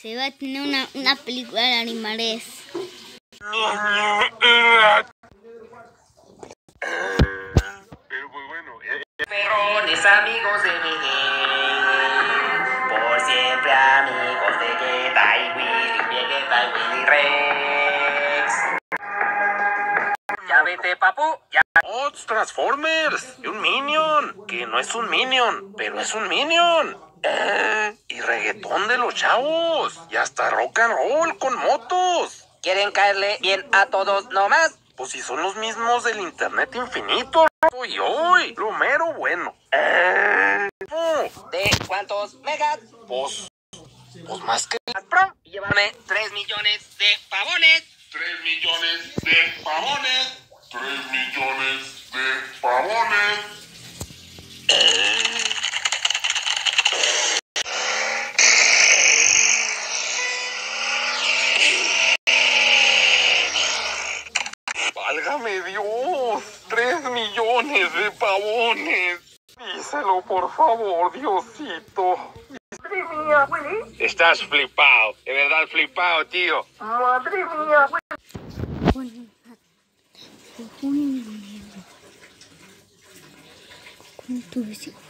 Se va a tener una, una película de animales. Pero pues bueno, eh, Perrones amigos de Miguel, por siempre amigos de Guetta y Willy, Vegeta y Willy Rex. Ya vete, papu, ya. ¡Ots Transformers! Y un Minion, que no es un Minion, pero es un Minion. Eh, y reggaetón de los chavos. Y hasta rock and roll con motos. ¿Quieren caerle bien a todos nomás? Pues si son los mismos del internet infinito. Y hoy, lo mero bueno. Eh, ¿De cuántos megas? pues, pues más que llévame 3 millones de pavones. 3 millones de pavones. 3 millones de pavones. Válgame Dios, 3 millones de pavones. Díselo por favor, Diosito. Madre mía, Willy. Estás flipado, de verdad flipado, tío. Madre mía. Con tu vecino.